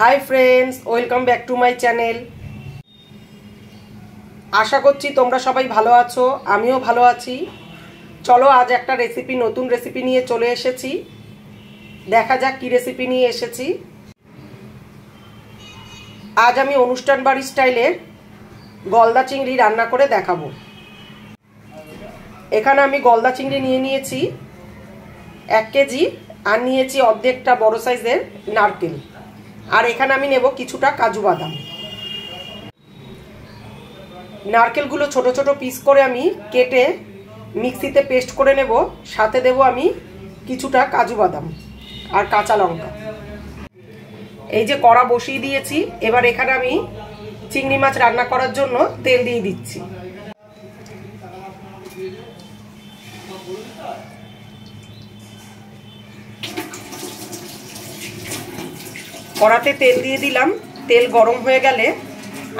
Hi friends, welcome back to my channel. আশা করছি তোমরা সবাই ভালো আছো, আমিও ভালো আছি। চলো আজ একটা রেসিপি নতুন রেসিপি নিয়ে চলে এসেছি। দেখা যাক কী রেসিপি নিয়ে এসেছি। আজ আমি অনুষ্ঠান বাড়ি স্টাইলের গলদা চিংড়ি রান্না করে দেখাবো। এখানে আমি গলদা চিংড়ি নিয়ে নিয়েছি, এক কেজি, আর নিয়েছি অর্ধেকটা বড় সাইজের নারকেল। আর এখানে আমি নেব কিছুটা কাজু বাদাম। নারকেলগুলো ছোট ছোট পিস করে আমি কেটে মিক্সিতে পেস্ট করে নেব। সাথে দেব আমি কিছুটা কাজু বাদাম আর কাঁচা লঙ্কা। এই যে কড়া বসিয়ে দিয়েছি, এবার এখানে আমি চিংড়ি মাছ রান্না করার জন্য তেল দিয়ে দিচ্ছি। কড়াতে তেল দিয়ে দিলাম। তেল গরম হয়ে গেলে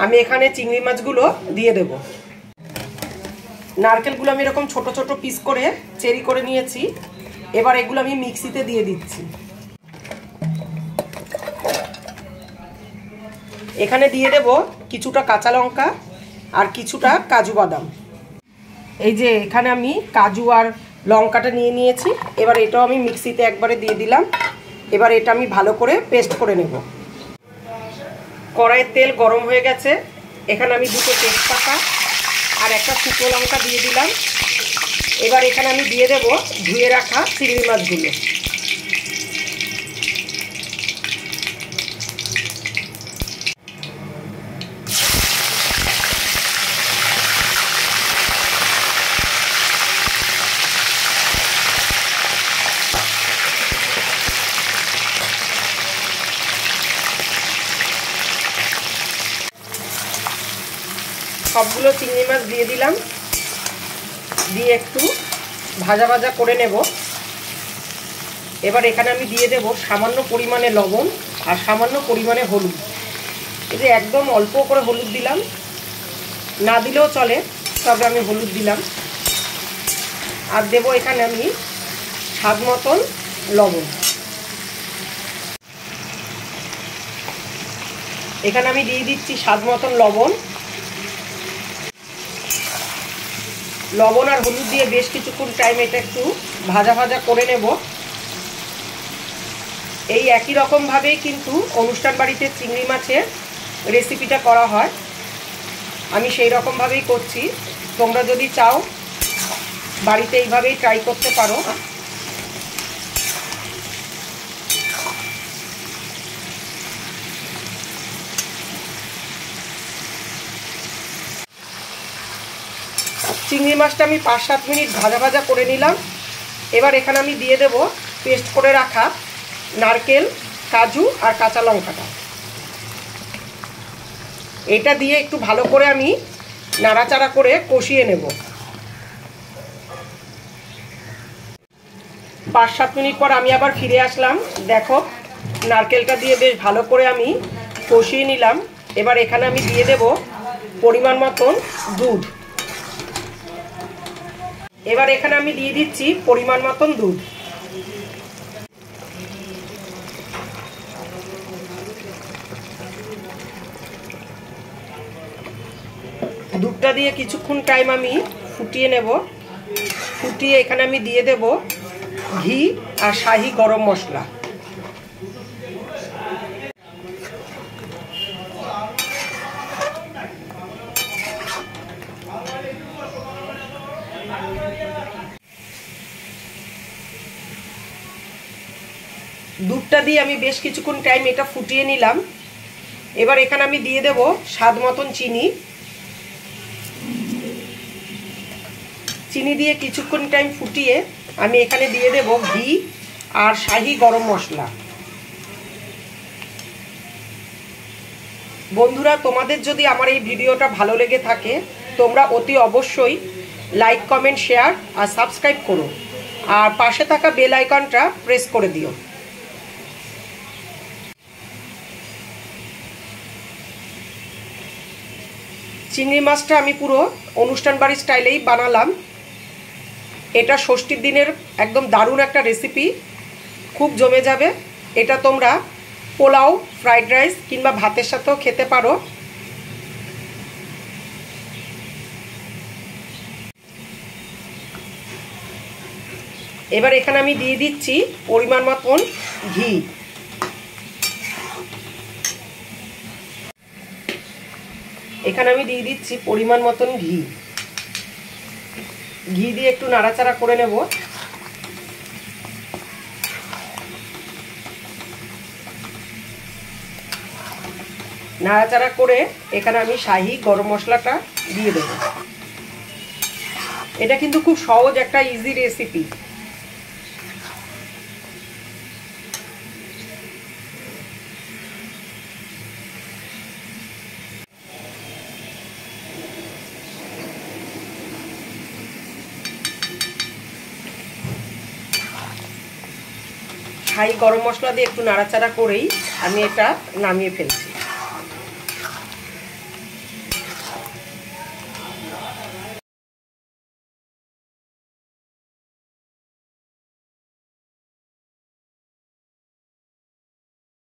আমি এখানে চিংড়ি মাছগুলো দিয়ে দেব। নারকেলগুলো আমি এরকম ছোট ছোট পিস করে চেরি করে নিয়েছি। এবার এগুলো আমি মিক্সিতে দিয়ে দিচ্ছি। এখানে দিয়ে দেব কিছুটা কাঁচা লঙ্কা আর কিছুটা কাজু বাদাম। এই যে এখানে আমি কাজু আর লঙ্কাটা নিয়ে নিয়েছি। এবার এটাও আমি মিক্সিতে একবারে দিয়ে দিলাম। এবার এটা আমি ভালো করে পেস্ট করে নেব। কড়াইয়ের তেল গরম হয়ে গেছে। এখানে আমি দুটো তেজপাতা আর একটা শুকনো লঙ্কা দিয়ে দিলাম। এবার এখানে আমি দিয়ে দেব ধুয়ে রাখা চিংড়ি মাছগুলো। সবগুলো চিংড়ি মাছ দিয়ে দিলাম। দিয়ে একটু ভাজা ভাজা করে নেব। এবার এখানে আমি দিয়ে দেব সামান্য পরিমাণে লবণ আর সামান্য পরিমাণে হলুদ। এই যে একদম অল্প করে হলুদ দিলাম। না দিলেও চলে, তবে আমি হলুদ দিলাম। আর দেব এখানে আমি স্বাদ মতন লবণ। এখানে আমি দিয়ে দিচ্ছি স্বাদ মতন লবণ। লবণ আর হলুদ দিয়ে বেশ কিছুক্ষণ টাইম এটা একটু ভাজা ভাজা করে নেব। এই একই রকমভাবেই কিন্তু অনুষ্ঠান বাড়িতে চিংড়ি মাছের রেসিপিটা করা হয়। আমি সেই রকমভাবেই করছি। তোমরা যদি চাও, বাড়িতে এইভাবেই ট্রাই করতে পারো। চিংড়ি মাছটা আমি পাঁচ সাত মিনিট ভাজা ভাজা করে নিলাম। এবার এখানে আমি দিয়ে দেব পেস্ট করে রাখা নারকেল, কাজু আর কাঁচা লঙ্কাটা। এটা দিয়ে একটু ভালো করে আমি নাড়াচাড়া করে কষিয়ে নেব। পাঁচ সাত মিনিট পর আমি আবার ফিরে আসলাম। দেখো, নারকেলটা দিয়ে বেশ ভালো করে আমি কষিয়ে নিলাম। এবার এখানে আমি দিয়ে দেব পরিমাণ মতন দুধ। এবার এখানে আমি দিয়ে দিচ্ছি পরিমাণ মতন দুধ। দুধটা দিয়ে কিছুক্ষণ টাইম আমি ফুটিয়ে নেব। ফুটিয়ে এখানে আমি দিয়ে দেব ঘি আর শাহি গরম মশলা। দুধটা দিয়ে আমি বেশ কিছুক্ষণ টাইম এটা ফুটিয়ে নিলাম। এবার এখানে আমি দিয়ে দেব স্বাদ মতন চিনি। চিনি দিয়ে কিছুক্ষণ টাইম ফুটিয়ে আমি এখানে দিয়ে দেব ঘি আর শাহি গরম মশলা। বন্ধুরা, তোমাদের যদি আমার এই ভিডিওটা ভালো লেগে থাকে, তোমরা অতি অবশ্যই লাইক কমেন্ট শেয়ার আর সাবস্ক্রাইব করো। আর পাশে থাকা বেল আইকনটা প্রেস করে দিও। চিংড়ি মাছটা আমি পুরো অনুষ্ঠান বাড়ির স্টাইলেই বানালাম। এটা ষষ্ঠীর দিনের একদম দারুণ একটা রেসিপি খুব জমে যাবে। এটা তোমরা পোলাও ফ্রাইড রাইস কিংবা ভাতের সাথেও খেতে পারো। এবার এখানে আমি দিয়ে দিচ্ছি পরিমাণ মতন ঘি। এখানে আমি দিয়ে দিচ্ছি পরিমাণ মতন ঘি। ঘি দিয়ে একটু নাড়াচাড়া করে নেব। নাড়াচাড়া করে এখানে আমি শাহি গরম মশলাটা দিয়ে দেব। এটা কিন্তু খুব সহজ একটা ইজি রেসিপি শাহি গরম মশলা দিয়ে একটু নাড়াচাড়া করেই আমি এটা নামিয়ে ফেলছি।